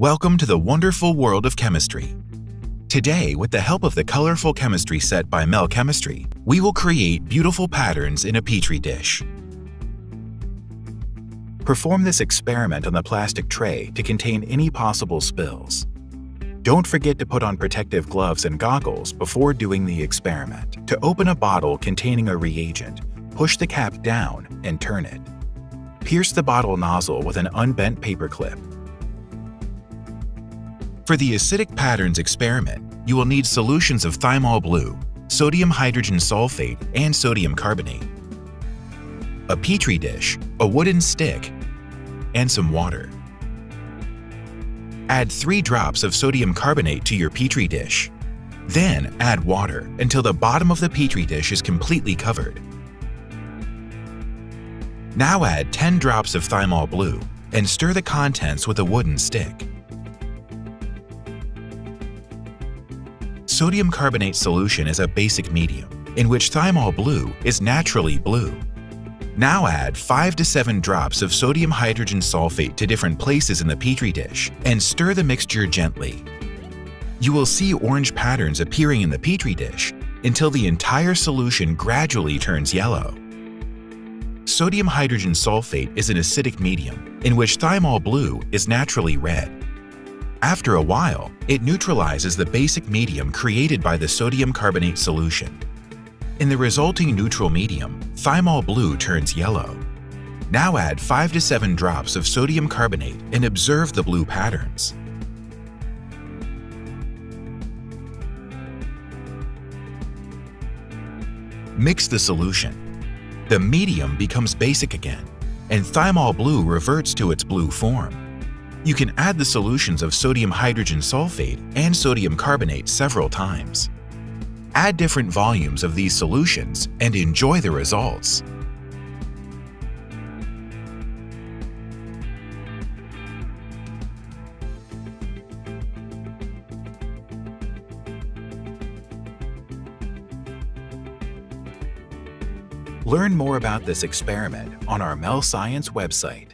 Welcome to the wonderful world of chemistry. Today, with the help of the colorful chemistry set by Mel Chemistry, we will create beautiful patterns in a Petri dish. Perform this experiment on the plastic tray to contain any possible spills. Don't forget to put on protective gloves and goggles before doing the experiment. To open a bottle containing a reagent, push the cap down and turn it. Pierce the bottle nozzle with an unbent paperclip for the acidic patterns experiment, you will need solutions of thymol blue, sodium hydrogen sulfate, and sodium carbonate, a petri dish, a wooden stick, and some water. Add 3 drops of sodium carbonate to your petri dish. Then add water until the bottom of the petri dish is completely covered. Now add 10 drops of thymol blue and stir the contents with a wooden stick. Sodium carbonate solution is a basic medium, in which thymol blue is naturally blue. Now add 5 to 7 drops of sodium hydrogen sulfate to different places in the petri dish and stir the mixture gently. You will see orange patterns appearing in the petri dish until the entire solution gradually turns yellow. Sodium hydrogen sulfate is an acidic medium in which thymol blue is naturally red. After a while, it neutralizes the basic medium created by the sodium carbonate solution. In the resulting neutral medium, thymol blue turns yellow. Now add 5 to 7 drops of sodium carbonate and observe the blue patterns. Mix the solution. The medium becomes basic again, and thymol blue reverts to its blue form. You can add the solutions of sodium hydrogen sulfate and sodium carbonate several times. Add different volumes of these solutions and enjoy the results. Learn more about this experiment on our Mel Science website.